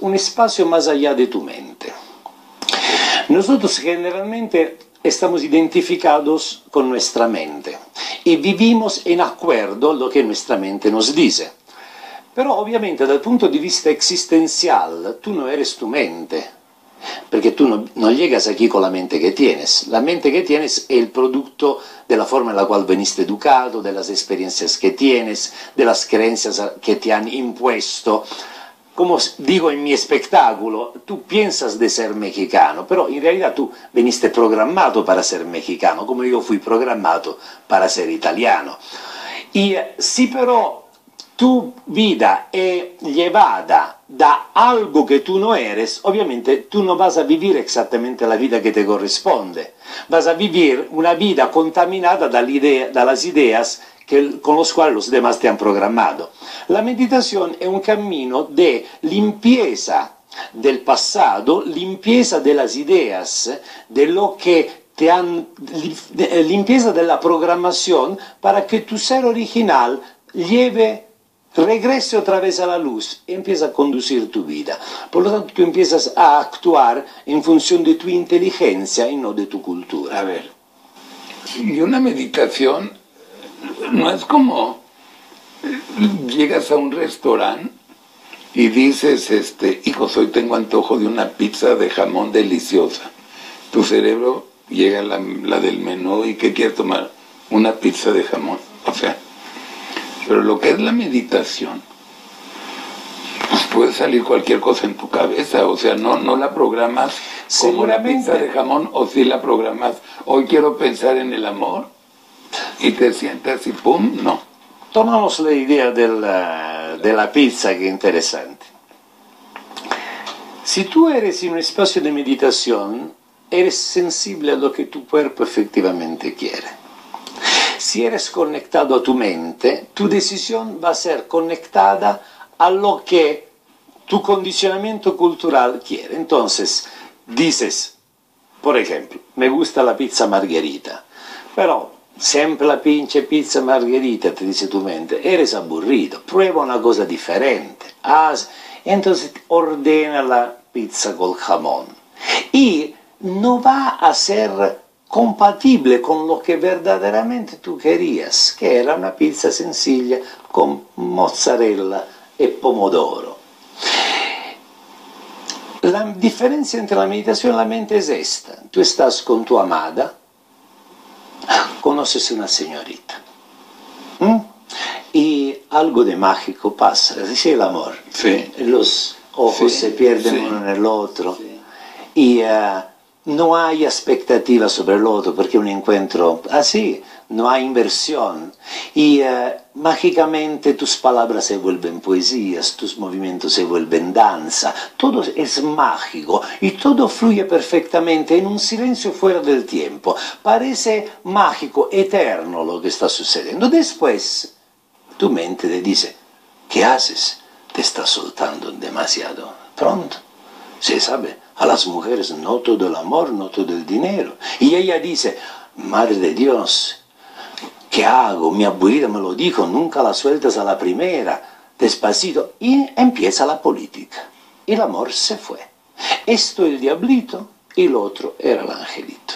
un espacio más allá de tu mente. Nosotros generalmente estamos identificados con nuestra mente y vivimos en acuerdo lo que nuestra mente nos dice. Pero ovviamente dal punto di vista existencial tu no eres tu mente, perché tu no, non llegas aquí con la mente que tienes. La mente que tienes è il producto della forma en la veniste educado, de las experiencias que tienes, de las creencias que te han impuesto. Como digo en mi espectáculo, tú piensas de ser mexicano, pero en realidad tú veniste programado para ser mexicano, como yo fui programado para ser italiano. Y si pero tu vida è llevada da algo que tú no eres, ovviamente tú no vas a vivir exactamente la vida que te corresponde. Vas a vivir una vida contaminada dalle ideas que, con los cuales los demás te han programado. La meditación es un camino de limpieza del pasado, limpieza de las ideas, de lo que te han, limpieza de la programación para que tu ser original lleve regrese otra vez a la luz y empieza a conducir tu vida. Por lo tanto, tú empiezas a actuar en función de tu inteligencia y no de tu cultura. A ver, y una meditación no es como llegas a un restaurante y dices, este, hijo, hoy tengo antojo de una pizza de jamón deliciosa. Tu cerebro llega la, la del menú y ¿qué quieres tomar? Una pizza de jamón. O sea, pero lo que es la meditación, pues puede salir cualquier cosa en tu cabeza, o sea, no, no la programas como una pizza de jamón, o si la programas, hoy quiero pensar en el amor, y te sientas y pum, no. Tomamos la idea della, della pizza che è interessante. Si tú eres en un espacio de meditación, eres sensible a lo que tu cuerpo efectivamente quiere. Si eres conectado a tu mente, tu decisión va a ser conectada a lo que tu condicionamiento cultural quiere. Entonces, dices, por ejemplo, me gusta la pizza margherita, pero sempre la pinche pizza margherita, te dice tu mente, eres aburrido, prueba una cosa diferente. Haz, entonces ordena la pizza col jamón. Y no va a ser compatible con lo que verdaderamente tú querías, que era una pizza sencilla con mozzarella e pomodoro. La diferencia entre la meditación y la mente es esta. Tú estás con tu amada, conoces una señorita. Y algo de mágico pasa, es el amor. Sí. Los ojos Sí, se pierden sí. uno en el otro. Y eh, no hay expectativa sobre el otro porque un encuentro así, no hay inversión. Y eh, mágicamente tus palabras se vuelven poesías, tus movimientos se vuelven danza, todo es mágico y todo fluye perfectamente en un silencio fuera del tiempo. Parece mágico, eterno lo que está sucediendo. Después, tu mente te dice, ¿qué haces? Te estás soltando demasiado pronto. Se sabe, a las mujeres no todo el amor, no todo el dinero. Y ella dice, Madre de Dios, ¿qué hago? Mi abuela me lo dijo, nunca la sueltas a la primera, despacito. Y empieza la política. Y el amor se fue. Esto el diablito y el otro era el angelito.